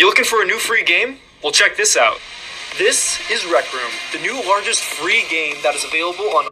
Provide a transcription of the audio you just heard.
You looking for a new free game? Well, check this out. This is Rec Room, the new largest free game that is available on